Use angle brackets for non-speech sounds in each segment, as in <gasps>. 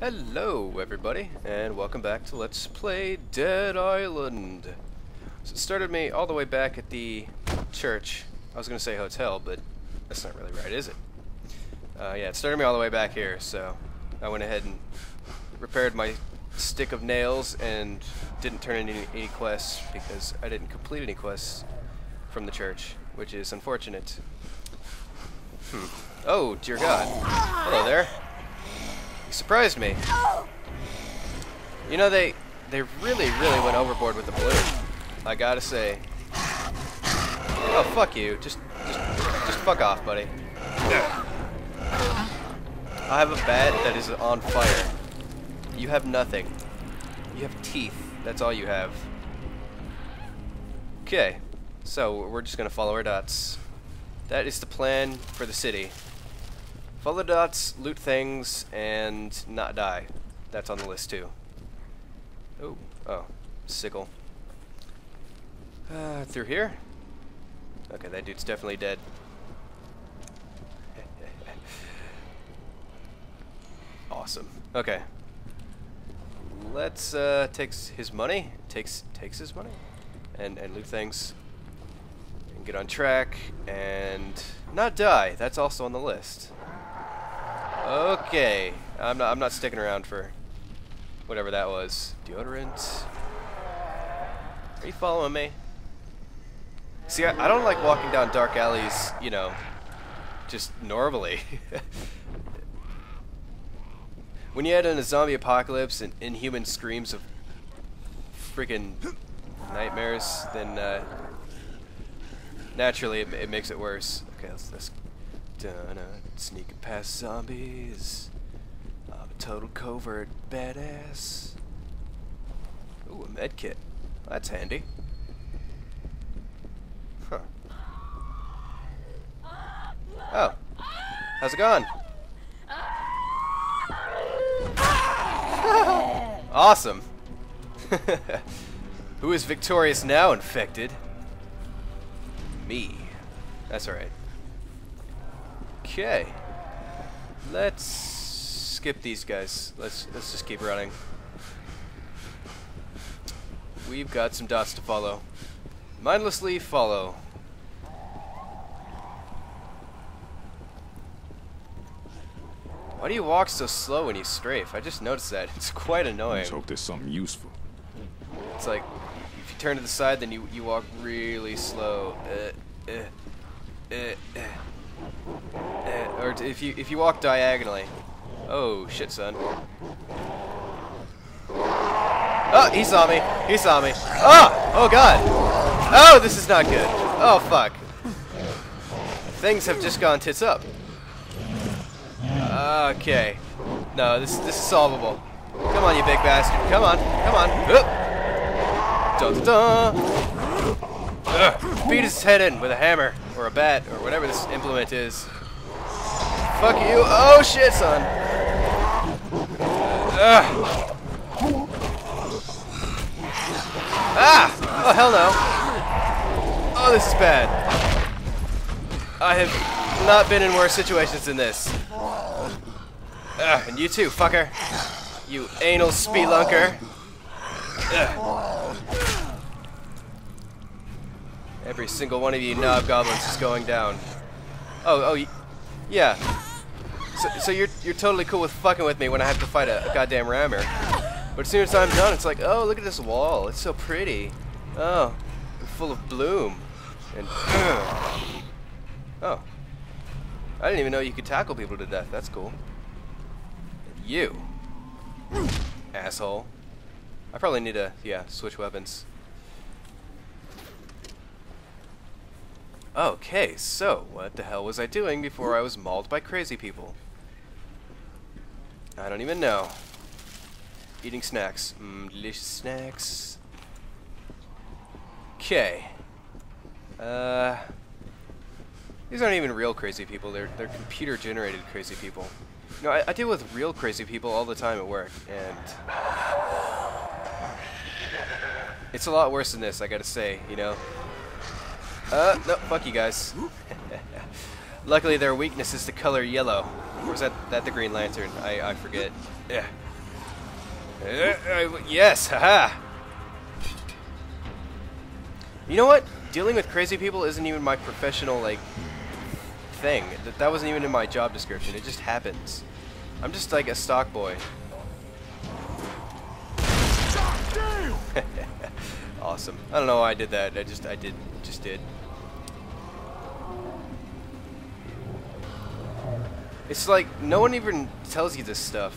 Hello, everybody, and welcome back to Let's Play Dead Island. So it started me all the way back at the church. I was going to say hotel, but that's not really right, is it? Uh, yeah, it started me all the way back here, so I went ahead and repaired my stick of nails and didn't turn in any, any quests because I didn't complete any quests from the church, which is unfortunate. Hmm. Oh, dear God. Hello there. You surprised me. You know, they they really, really went overboard with the balloon. I gotta say. Oh, fuck you. Just, just, just fuck off, buddy. I have a bat that is on fire. You have nothing. You have teeth. That's all you have. Okay. So, we're just gonna follow our dots. That is the plan for the city. Follow the dots, loot things, and not die. That's on the list too. Oh, oh, sickle. Uh, through here? Okay, that dude's definitely dead. <laughs> awesome. Okay. Let's uh takes his money. Takes takes his money. And and loot things. And get on track and not die. That's also on the list. Okay. I'm not I'm not sticking around for whatever that was. Deodorant. Are you following me? See, I, I don't like walking down dark alleys, you know, just normally. <laughs> when you add in a zombie apocalypse and inhuman screams of freaking nightmares, then uh, naturally it, it, makes it worse. Okay, let's, let's dun, sneaking past zombies. I'm a total covert badass. Ooh, a med kit. That's handy. Huh. Oh. How's it going? <laughs> awesome. <laughs> Who is victorious now, infected? Me. That's alright. Okay. Let's skip these guys. Let's let's just keep running. We've got some dots to follow. Mindlessly follow. Why do you walk so slow when you strafe? I just noticed that. <laughs> It's quite annoying. Let's hope there's something useful. It's like, if you turn to the side, then you, you walk really slow. Uh, uh, uh, uh, or if you if you walk diagonally. Oh, shit, son. Oh, he saw me. He saw me. Oh! Oh, God. Oh, this is not good. Oh, fuck. Things have just gone tits up. Okay. No, this this is solvable. Come on, you big bastard. Come on. Come on. Oop. Dun, dun, dun. Beat his head in with a hammer or a bat or whatever this implement is. Fuck you. Oh, shit, son. Ugh. Ah! Oh, hell no. Oh, this is bad. I have not been in worse situations than this. Ugh, and you too, fucker. You anal spelunker. Ugh. Every single one of you knob goblins is going down. Oh, oh, yeah. So, so you're you're totally cool with fucking with me when I have to fight a, a goddamn rammer. But as soon as I'm done, it's like, oh, look at this wall. It's so pretty. Oh, full of bloom. And, <clears throat> oh. I didn't even know you could tackle people to death. That's cool. And you. Asshole. I probably need to, yeah, switch weapons. Okay, so what the hell was I doing before I was mauled by crazy people? I don't even know. Eating snacks. Mmm, delicious snacks. Okay. Uh, these aren't even real crazy people. They're they're computer generated crazy people. You know, I, I deal with real crazy people all the time at work, and it's a lot worse than this. I gotta say, you know. Uh, no, fuck you guys. <laughs> Luckily, their weakness is the color yellow. Or was that, that the Green Lantern? I, I forget. Yeah. Uh, yes, haha! You know what? Dealing with crazy people isn't even my professional, like, thing. That, that wasn't even in my job description. It just happens. I'm just like a stock boy. <laughs> awesome. I don't know why I did that. I just, I did, just did. It's like, no one even tells you this stuff.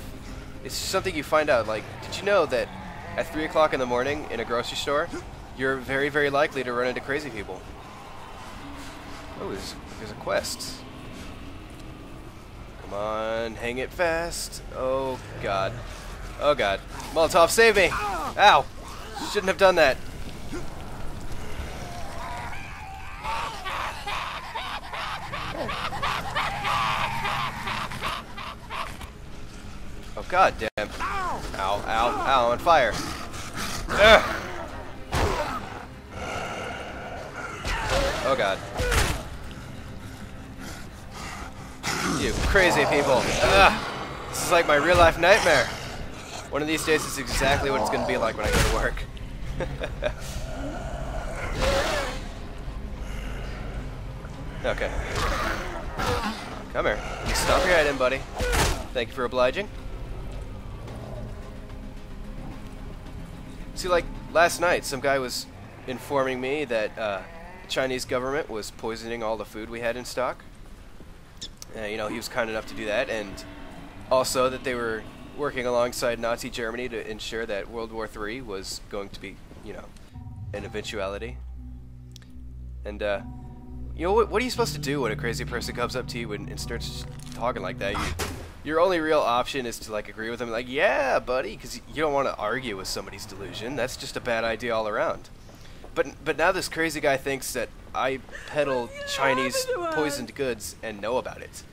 It's something you find out. Like, did you know that at 3 o'clock in the morning in a grocery store, you're very, very likely to run into crazy people? Oh, there's, there's a quest. Come on, hang it fast. Oh, God. Oh, God. Molotov, save me! Ow! Shouldn't have done that. God damn. Ow, ow, ow, on fire. Ugh. Oh, God. You crazy people. Ugh. This is like my real life nightmare. One of these days is exactly what it's going to be like when I go to work. <laughs> okay. Come here. Stop your head in, buddy. Thank you for obliging. See, like, last night, some guy was informing me that uh, Chinese government was poisoning all the food we had in stock. Uh, you know, he was kind enough to do that, and also that they were working alongside Nazi Germany to ensure that World War III was going to be, you know, an eventuality. And, uh, you know, what, what are you supposed to do when a crazy person comes up to you and, and starts talking like that? You, your only real option is to, like, agree with them, like, yeah, buddy, because you don't want to argue with somebody's delusion. That's just a bad idea all around. But, but now this crazy guy thinks that I peddle Chinese poisoned goods and know about it.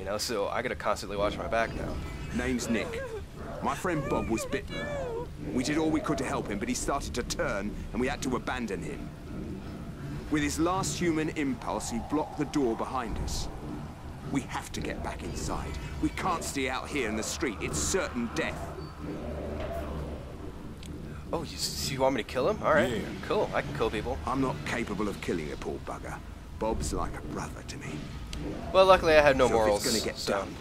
You know, so I gotta constantly watch my back now. Name's Nick. My friend Bob was bitten. We did all we could to help him, but he started to turn, and we had to abandon him. With his last human impulse, he blocked the door behind us. We have to get back inside. We can't stay out here in the street. It's certain death. Oh, you, you want me to kill him? All right, Yeah. cool. I can kill people. I'm not capable of killing a poor bugger. Bob's like a brother to me. Well, luckily I have no so morals. if it's gonna get so. done,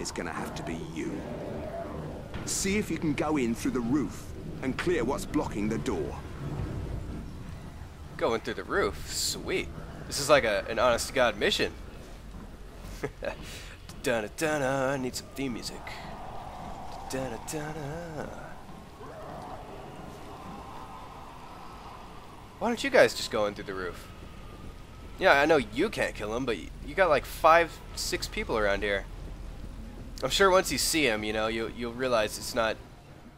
it's gonna have to be you. See if you can go in through the roof and clear what's blocking the door. Going through the roof. Sweet. This is like a, an honest to God mission. Dun dun dun. Need some theme music. Dun dun. Why don't you guys just go in through the roof? Yeah, I know you can't kill him, but you got like five, six people around here. I'm sure once you see him, you know, you you'll realize it's not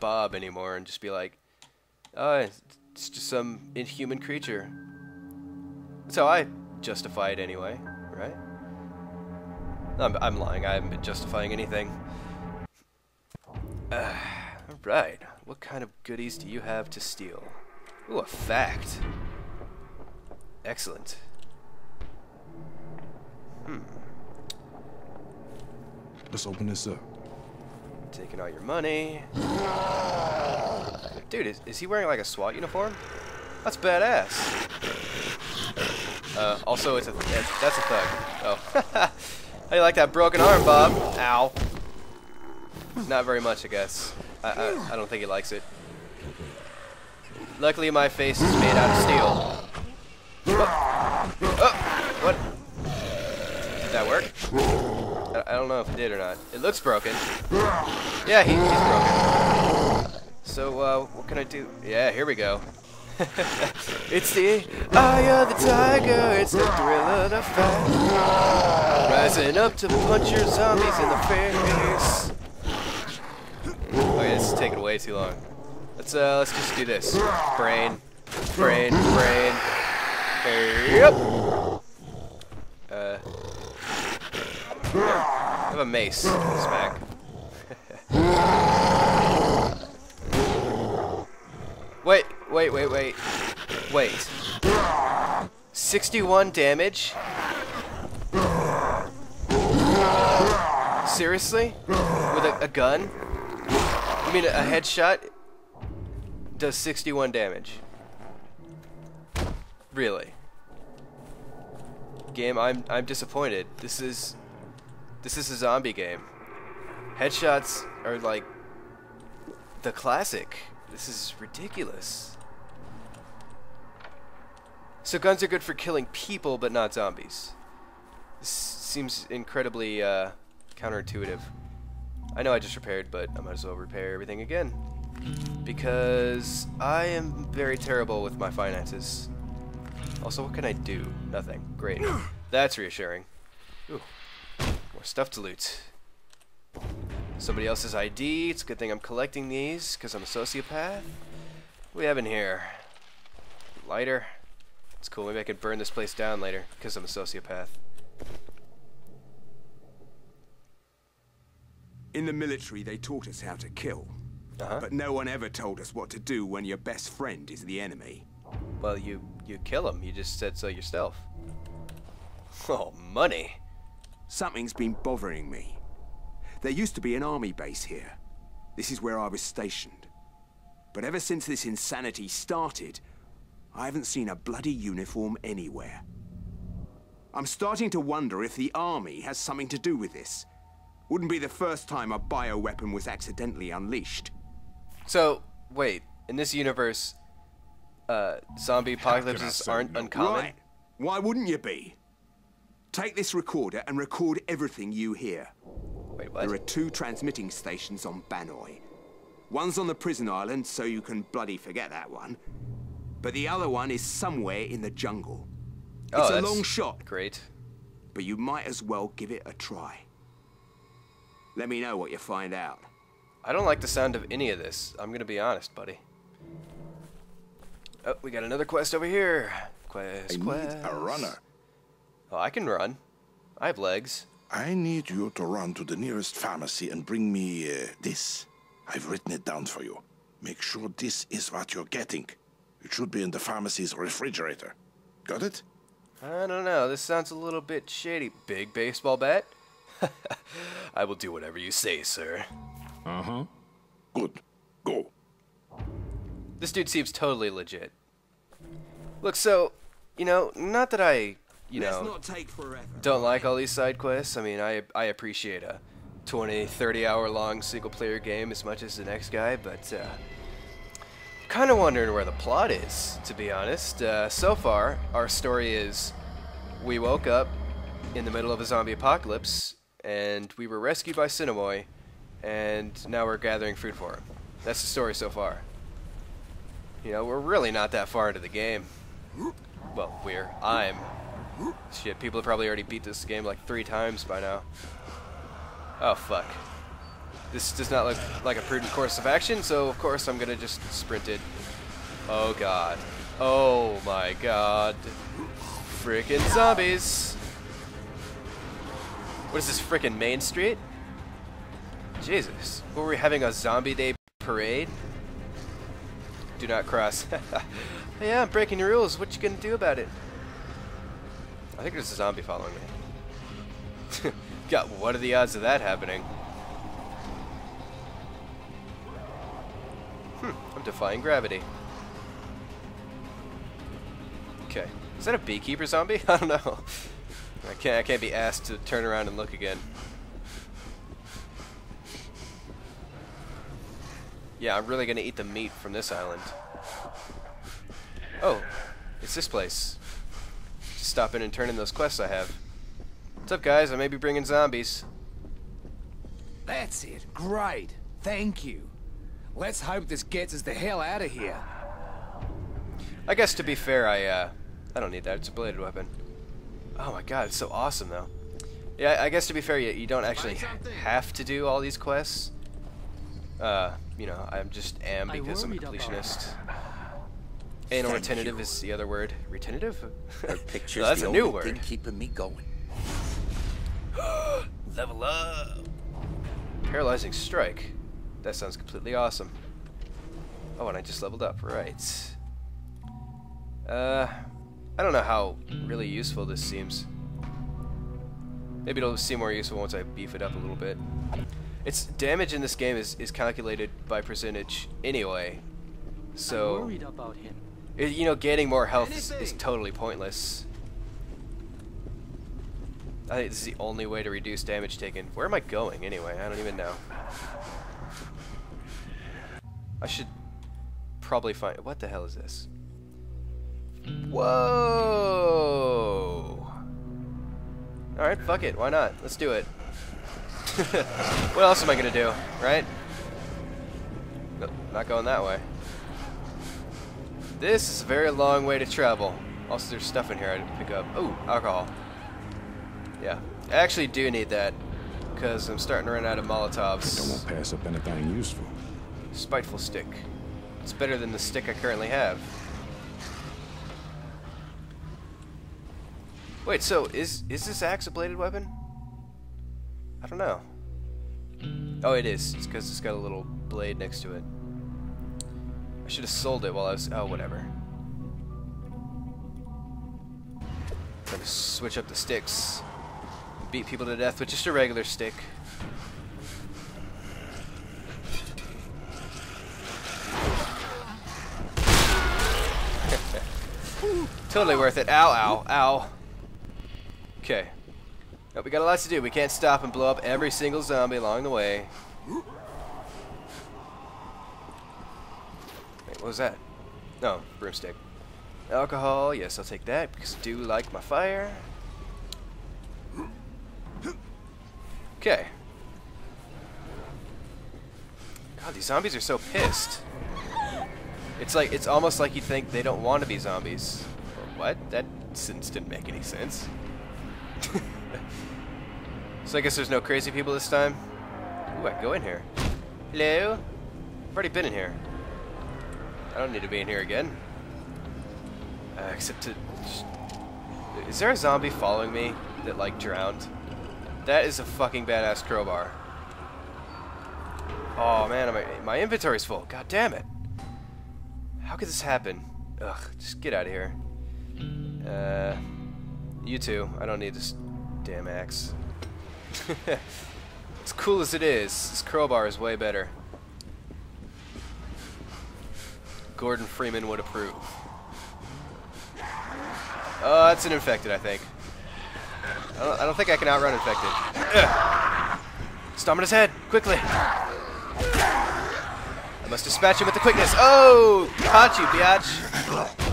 Bob anymore, and just be like, oh, it's it's just some inhuman creature. That's how I justify it anyway, right? I'm, I'm lying. I haven't been justifying anything. Uh, all right. What kind of goodies do you have to steal? Ooh, a fact. Excellent. Hmm. Let's open this up. Taking all your money. Dude, is, is he wearing like a SWAT uniform? That's badass. Uh, also, it's a that's, that's a thug. Oh, <laughs> how you like that broken arm, Bob? Ow. Not very much, I guess. I, I I don't think he likes it. Luckily, my face is made out of steel. Oh, oh what? Did that work? I, I don't know if it did or not. It looks broken. Yeah, he, he's broken. So, uh, what can I do? Yeah, here we go. It's the eye of the tiger, it's the thrill of the fight. Rising up to punch your zombies in the face. Yeah, this is taking way too long. Let's uh, let's just do this. Brain, brain, brain. Yep. Uh. I have a mace. <laughs> wait, wait, wait. Wait. 61 damage? Seriously? With a, a gun? I mean, a headshot does 61 damage. Really? Game, I'm I'm disappointed. This is this is a zombie game. Headshots are like the classic. This is ridiculous. So guns are good for killing people, but not zombies. This seems incredibly uh, counterintuitive. I know I just repaired, but I might as well repair everything again. Because I am very terrible with my finances. Also, what can I do? Nothing. Great. <gasps> That's reassuring. Ooh. More stuff to loot. Somebody else's ID. It's a good thing I'm collecting these, because I'm a sociopath. What do we have in here? Lighter. It's cool. Maybe I could burn this place down later, because I'm a sociopath. In the military, they taught us how to kill. Uh-huh. But no one ever told us what to do when your best friend is the enemy. Well, you you kill him. You just said so yourself. Oh, money. Something's been bothering me. There used to be an army base here. This is where I was stationed. But ever since this insanity started, I haven't seen a bloody uniform anywhere. I'm starting to wonder if the army has something to do with this. Wouldn't be the first time a bioweapon was accidentally unleashed. So, wait. In this universe, uh, zombie apocalypses aren't uncommon? Right. Why wouldn't you be? Take this recorder and record everything you hear. Wait, what? There are two transmitting stations on Banoi. One's on the prison island, so you can bloody forget that one. But the other one is somewhere in the jungle. Oh, it's a long shot, Great. but you might as well give it a try. Let me know what you find out. I don't like the sound of any of this. I'm gonna be honest, buddy. Oh, we got another quest over here. Quest, I need a runner. Oh, I can run. I have legs. I need you to run to the nearest pharmacy and bring me uh, this. I've written it down for you. Make sure this is what you're getting. It should be in the pharmacy's refrigerator. Got it? I don't know. This sounds a little bit shady. Big baseball bat? <laughs> I will do whatever you say, sir. Uh huh. Good. Go. This dude seems totally legit. Look, so, you know, not that I, you know, not take forever. don't like all these side quests. I mean, I I appreciate a 20, 30 hour long single player game as much as the next guy, but uh, kind of wondering where the plot is, to be honest. Uh, so far, our story is we woke up in the middle of a zombie apocalypse, and we were rescued by Sinamoi, and now we're gathering food for him. That's the story so far. You know, we're really not that far into the game. Well, we're. I'm. Shit, people have probably already beat this game like three times by now. Oh, fuck. This does not look like a prudent course of action, so of course I'm gonna just sprint it. Oh god. Oh my god. Freaking zombies! What is this, freaking Main Street? Jesus. Were we having a zombie day parade? Do not cross. <laughs> yeah, I'm breaking the rules. What you gonna do about it? I think there's a zombie following me. <laughs> God, what are the odds of that happening? Defying gravity. Okay. Is that a beekeeper zombie? <laughs> I don't know. I can't I can't be asked to turn around and look again. Yeah, I'm really gonna eat the meat from this island. Oh, it's this place. Just stop in and turn in those quests I have. What's up, guys? I may be bringing zombies. That's it. Great. Thank you. Let's hope this gets us the hell out of here. I guess to be fair, I uh, I don't need that. It's a bladed weapon. Oh my god, it's so awesome though. Yeah, I guess to be fair, you, you don't actually have to do all these quests. Uh, you know, I'm just am because I'm a completionist. Anal Thank retentive you. is the other word. Retentive? Her picture's <laughs> No, that's the a new only thing word. keeping me going. <gasps> Level up. Paralyzing strike. That sounds completely awesome. Oh, and I just leveled up. Right. Uh, I don't know how really useful this seems. Maybe it'll seem more useful once I beef it up a little bit. Its damage in this game is, is calculated by percentage anyway. So, worried about him. it, you know, gaining more health is, is totally pointless. I think this is the only way to reduce damage taken. Where am I going anyway? I don't even know. I should probably find... What the hell is this? Whoa! Alright, fuck it. Why not? Let's do it. <laughs> what else am I gonna do, right? Nope, not going that way. This is a very long way to travel. Also, there's stuff in here I didn't pick up. Oh, alcohol. Yeah. I actually do need that, because I'm starting to run out of Molotovs. I to pass up anything useful. Spiteful stick. It's better than the stick I currently have. Wait, so is is this axe a bladed weapon? I don't know. Oh, it is. It's because it's got a little blade next to it. I should have sold it while I was... Oh, whatever. Trying to switch up the sticks. Beat people to death with just a regular stick. Totally worth it. Ow, ow, ow. Okay. But we got a lot to do. We can't stop and blow up every single zombie along the way. Wait, what was that? No, broomstick. Alcohol, yes, I'll take that because I do like my fire. Okay. God, these zombies are so pissed. It's like it's almost like you think they don't want to be zombies. What? That sentence didn't make any sense. <laughs> so I guess there's no crazy people this time. Ooh, I go in here. Hello? I've already been in here. I don't need to be in here again. Uh, except to... Is there a zombie following me that, like, drowned? That is a fucking badass crowbar. Oh, man, my, my inventory's full. God damn it. How could this happen? Ugh, just get out of here. Uh, you too. I don't need this damn axe. <laughs> as cool as it is, this crowbar is way better. Gordon Freeman would approve. Oh, that's an infected, I think. I don't, I don't think I can outrun infected. Ugh. Stomp his head, quickly. I must dispatch him with the quickness. Oh, caught you, biatch.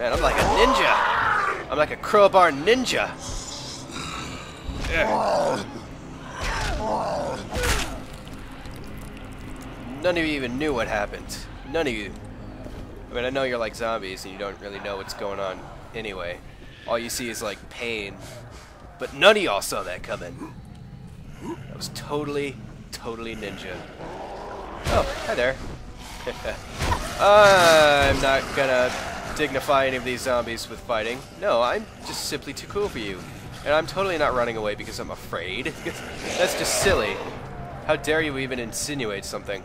Man, I'm like a ninja. I'm like a crowbar ninja. None of you even knew what happened. None of you. I mean, I know you're like zombies and you don't really know what's going on anyway. All you see is like pain. But none of y'all saw that coming. That was totally, totally ninja. Oh, hi there. <laughs> I'm not gonna dignify any of these zombies with fighting. No, I'm just simply too cool for you. And I'm totally not running away because I'm afraid. <laughs> That's just silly. How dare you even insinuate something?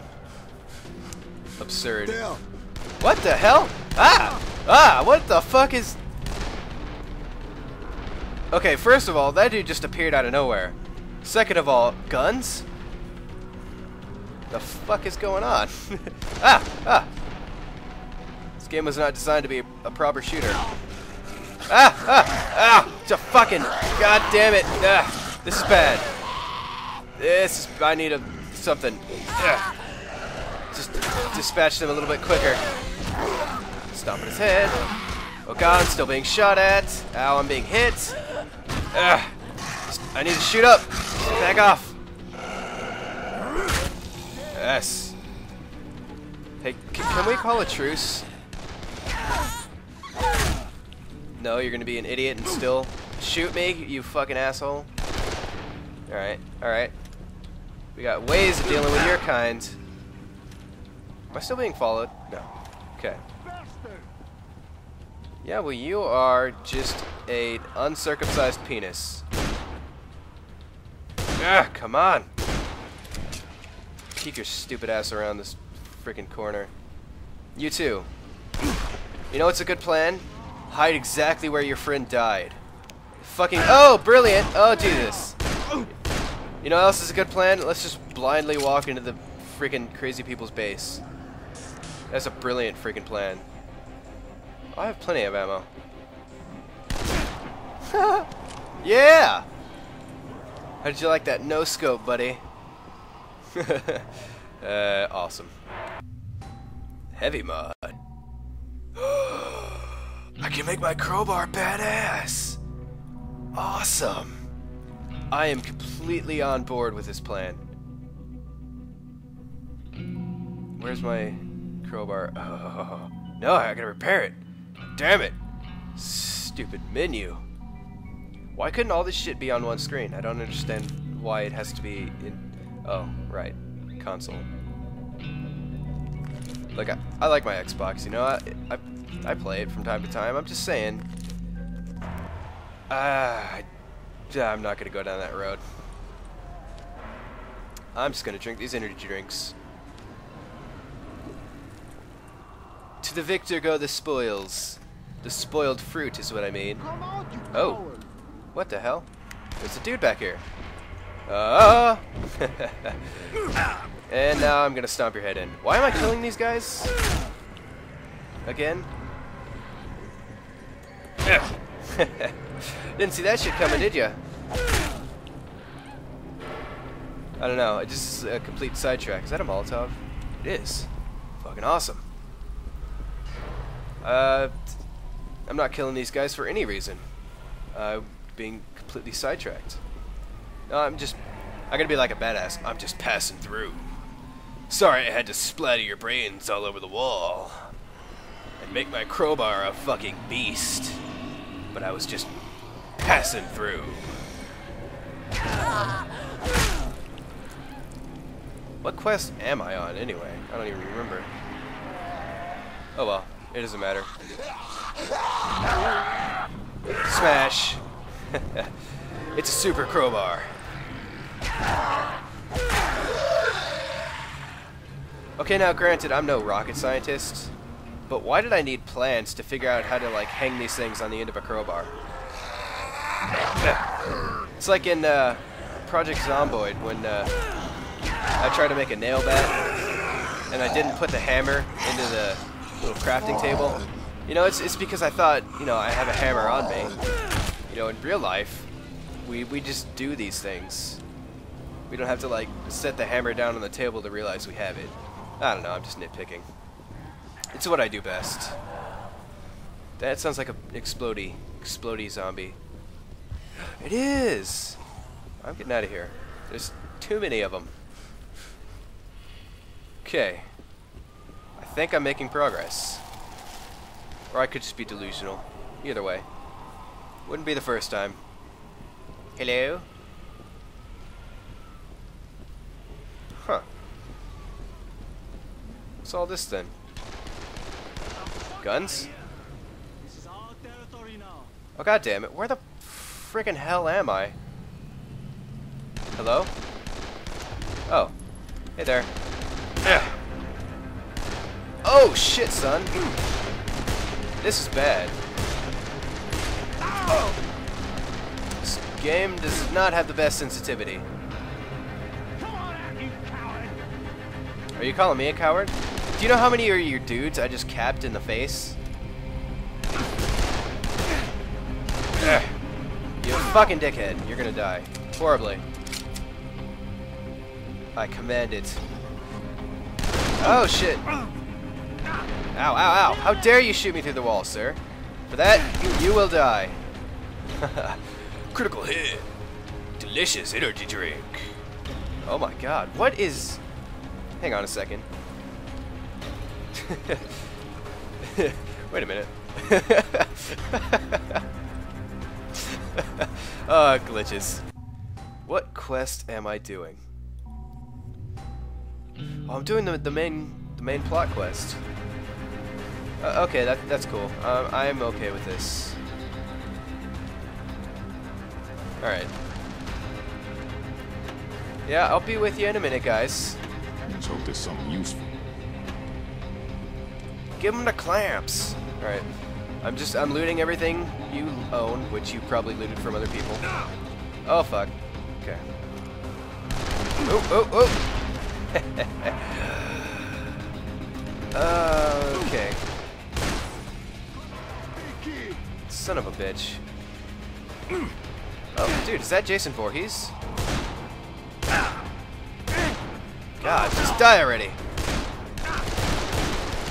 Absurd. What the hell? Ah! Ah! What the fuck is... Okay, first of all, that dude just appeared out of nowhere. Second of all, guns? The fuck is going on? <laughs> ah! Ah! This game was not designed to be a, proper shooter. Ah! Ah! Ah! It's a fucking... God damn it! Ah! This is bad. This is... I need a... something. Ah. Just dispatch them a little bit quicker. Stomping his head. Oh god, I'm still being shot at. Ow, I'm being hit. Ugh. I need to shoot up. Back off. Yes. Hey, c can we call a truce? No, you're gonna be an idiot and still shoot me, you fucking asshole. Alright, alright. We got ways of dealing with your kind. Am I still being followed? No. Okay. Yeah, well, you are just a uncircumcised penis. Ah, come on. Keep your stupid ass around this freaking corner. You too. You know what's a good plan? Hide exactly where your friend died. Fucking. Oh, brilliant. Oh, Jesus. You know what else is a good plan? Let's just blindly walk into the freaking crazy people's base. That's a brilliant freaking plan. I have plenty of ammo. <laughs> yeah! How did you like that no scope, buddy? <laughs> uh, awesome. Heavy mod. <gasps> I can make my crowbar badass! Awesome! I am completely on board with this plan. Where's my crowbar? Oh, <laughs> no, I gotta repair it. Damn it! Stupid menu. Why couldn't all this shit be on one screen? I don't understand why it has to be in... Oh, right. Console. Look, I, I like my Xbox, you know? I, I, I play it from time to time. I'm just saying. Ah, uh, I'm not going to go down that road. I'm just going to drink these energy drinks. To the victor go the spoils. The spoiled fruit is what I mean. Oh. What the hell? There's a dude back here. Ah! <laughs> and now I'm gonna stomp your head in. Why am I killing these guys? Again? <laughs> Didn't see that shit coming, did ya? I don't know. It just a complete sidetrack. Is that a Molotov? It is. Fucking awesome. Uh, I'm not killing these guys for any reason. Uh, being completely sidetracked. No, I'm just... I'm gonna be like a badass. I'm just passing through. Sorry I had to splatter your brains all over the wall. And make my crowbar a fucking beast. But I was just passing through. What quest am I on anyway? I don't even remember. Oh well, it doesn't matter. Smash! <laughs> it's a super crowbar. Okay, now granted, I'm no rocket scientist, but why did I need plans to figure out how to like hang these things on the end of a crowbar? It's like in uh, Project Zomboid when uh, I tried to make a nail bat and I didn't put the hammer into the little crafting table. You know, it's, it's because I thought, you know, I have a hammer on me. You know, in real life, we, we just do these things. We don't have to, like, set the hammer down on the table to realize we have it. I don't know, I'm just nitpicking. It's what I do best. That sounds like a explody, explody zombie. It is! I'm getting out of here. There's too many of them. Okay. I think I'm making progress. Or I could just be delusional. Either way. Wouldn't be the first time. Hello? Huh. What's all this then? Guns? Oh god damn it, where the friggin' hell am I? Hello? Oh. Hey there. Yeah. Oh shit, son. This is bad. Oh. This game does not have the best sensitivity. Are you calling me a coward? Do you know how many of your dudes I just capped in the face? Eh. You fucking dickhead. You're gonna die. Horribly. I command it. Oh shit. Ow, ow, ow. How dare you shoot me through the wall, sir? For that, you will die. <laughs> Critical hit. Delicious energy drink. Oh my god. What is... Hang on a second. <laughs> Wait a minute. oh, <laughs> glitches. What quest am I doing? Oh, I'm doing the, the main the main plot quest. Uh, okay, that, that's cool. Um, I'm okay with this. Alright. Yeah, I'll be with you in a minute, guys. Let's hope there's something useful. Give him the clamps. Alright. I'm just, I'm looting everything you own, which you probably looted from other people. Oh, fuck. Okay. Oh, oh, oh! <laughs> okay. Son of a bitch. Oh, dude, is that Jason Voorhees? God, just die already.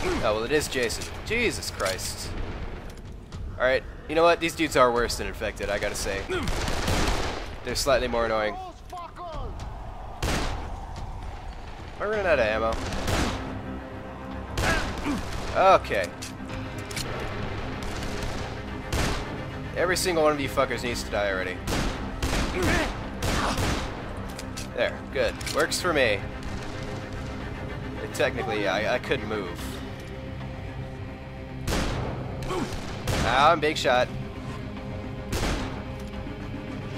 Oh, well, it is Jason. Jesus Christ. Alright, you know what? These dudes are worse than infected, I gotta say. They're slightly more annoying. Am I running out of ammo? Okay. Every single one of you fuckers needs to die already. There, good. Works for me. Technically, I, I could move. Ah, I'm big shot.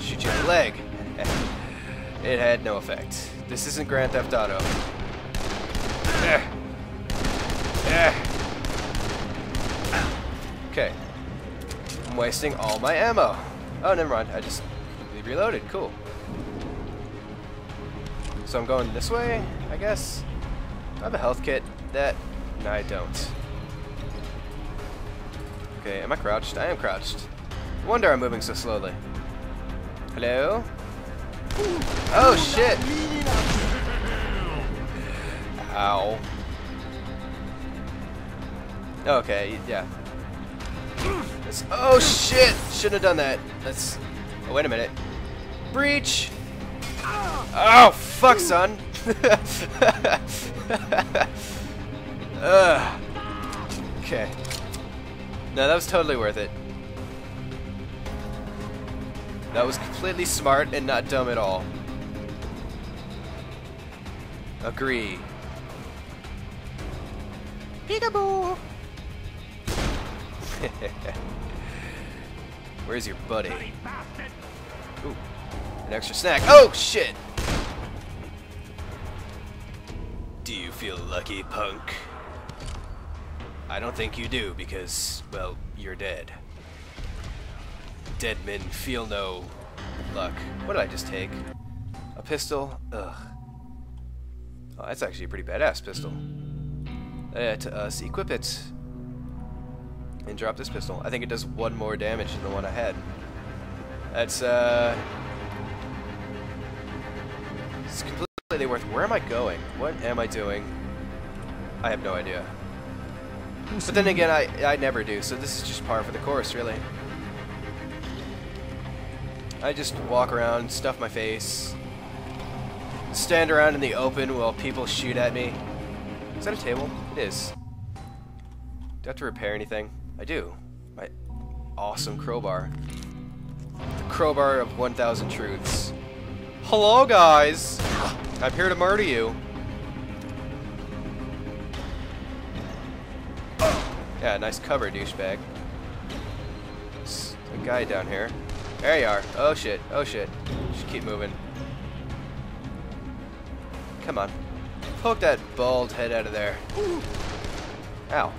Shoot you in the leg. <laughs> it had no effect. This isn't Grand Theft Auto. Eh. Eh. Okay. I'm wasting all my ammo. Oh, never mind. I just reloaded. Cool. So I'm going this way, I guess. I have a health kit. That... No, I don't. Okay, am I crouched? I am crouched. No wonder I'm moving so slowly. Hello? Oh, shit! Ow. Okay, yeah. That's, oh, shit! Shouldn't have done that. That's... Oh, wait a minute. Breach! Oh, fuck, son! <laughs> Ugh. Okay. No, that was totally worth it. That was completely smart and not dumb at all. Agree. Peekaboo! <laughs> Where's your buddy? Ooh, an extra snack. Oh, shit! Do you feel lucky, punk? I don't think you do, because, well, you're dead. Dead men feel no luck. What did I just take? A pistol? Ugh. Oh, that's actually a pretty badass pistol. Let us equip it. And drop this pistol. I think it does one more damage than the one I had. That's, uh... It's completely worth... Where am I going? What am I doing? I have no idea. But then again, I, I never do, so this is just par for the course, really. I just walk around, stuff my face, stand around in the open while people shoot at me. Is that a table? It is. Do I have to repair anything? I do. My awesome crowbar. The crowbar of 1,000 truths. Hello, guys! I'm here to murder you. Yeah, nice cover, douchebag. There's a guy down here. There you are. Oh shit. Oh shit. Just keep moving. Come on. Poke that bald head out of there. Ow.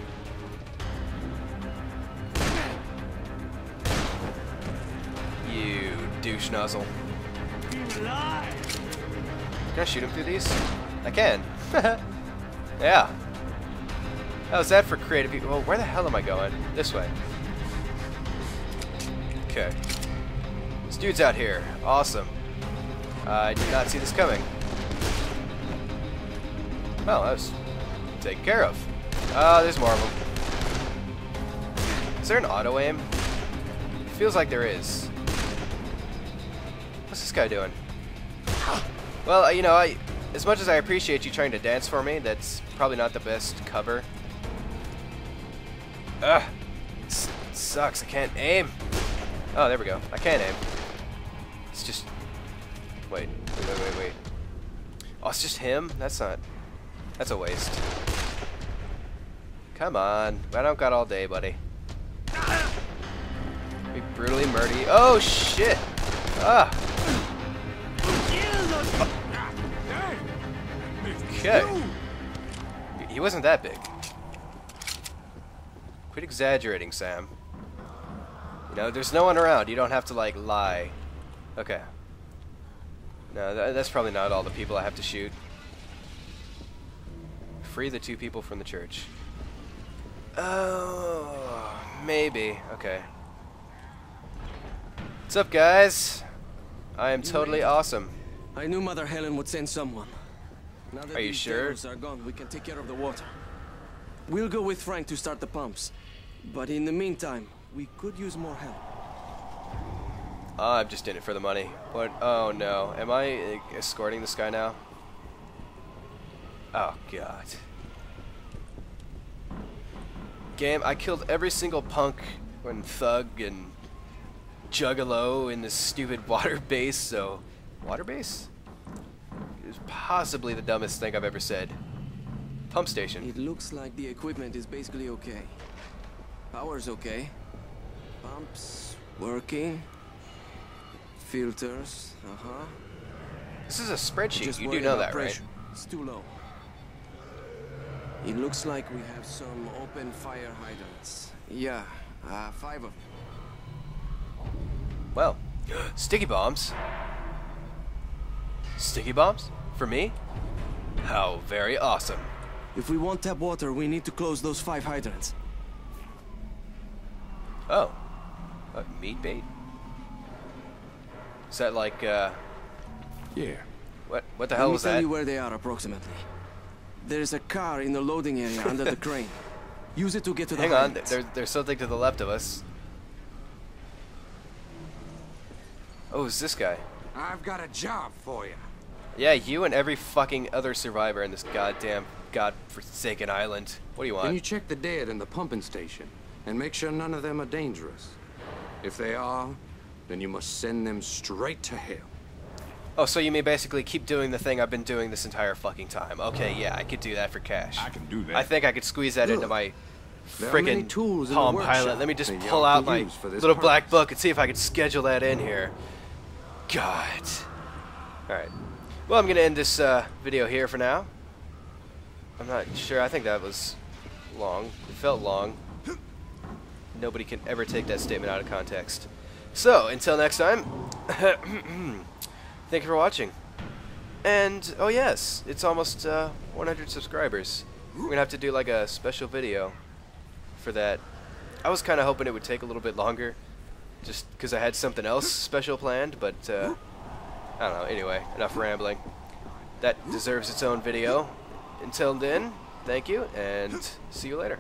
You douche nozzle. Can I shoot him through these? I can. <laughs> yeah. How's that for creative people? Well, where the hell am I going? This way. Okay. This dude's out here. Awesome. Uh, I did not see this coming. Well, that was taken care of. Ah, uh, there's more of them. Is there an auto aim? Feels like there is. What's this guy doing? Well, you know, I, as much as I appreciate you trying to dance for me, that's probably not the best cover. Ugh. It sucks. I can't aim. Oh, there we go. I can't aim. It's just... Wait. Wait, wait, wait, wait. Oh, it's just him? That's not... That's a waste. Come on. I don't got all day, buddy. Be brutally murder you. Oh, shit! Ah! Okay. He wasn't that big. Quit exaggerating, Sam. You know, there's no one around. You don't have to, like, lie. Okay. No, tha that's probably not all the people I have to shoot. Free the two people from the church. Oh, maybe. Okay. What's up, guys? I am totally awesome. I knew Mother Helen would send someone. Now that Are you these sure? are gone, we can take care of the water. We'll go with Frank to start the pumps. But in the meantime, we could use more help. Ah, I'm just in it for the money. What? Oh no. Am I escorting this guy now? Oh god. Game, I killed every single punk and thug and juggalo in this stupid <laughs> water base, so... Water base? It was possibly the dumbest thing I've ever said. Pump station. It looks like the equipment is basically okay. Power's okay. Pumps working. Filters, uh-huh. This is a spreadsheet, you do know that, right? It's too low. It looks like we have some open fire hydrants. Yeah, uh, five of them. Well, <gasps> sticky bombs. Sticky bombs? For me? How very awesome. If we want tap water, we need to close those five hydrants. Oh. Uh, meat bait? Is that like, uh, Yeah. what, what the hell Let hell me was tell that? you where they are approximately. There's a car in the loading area under the <laughs> crane. Use it to get to the Hang on, hydrants. there, there's something to the left of us. Oh, it's this guy. I've got a job for you. Yeah, you and every fucking other survivor in this goddamn godforsaken island. What do you want? Can you check the dead in the pumping station and make sure none of them are dangerous? If they are, then you must send them straight to hell. Oh, so you mean basically keep doing the thing I've been doing this entire fucking time. Okay, yeah, I could do that for cash. I can do that. I think I could squeeze that into my There freaking tools in Palm Pilot. Let me just pull out my use for this little black book and see if I can schedule that in here. God. Alright. Well, I'm going to end this uh, video here for now. I'm not sure. I think that was long. It felt long. Nobody can ever take that statement out of context. So, until next time, <clears throat> thank you for watching. And, oh yes, it's almost uh, 100 subscribers. We're going to have to do like a special video for that. I was kind of hoping it would take a little bit longer, just because I had something else special planned, but uh, I don't know. Anyway, enough rambling. That deserves its own video. Until then, thank you, and see you later.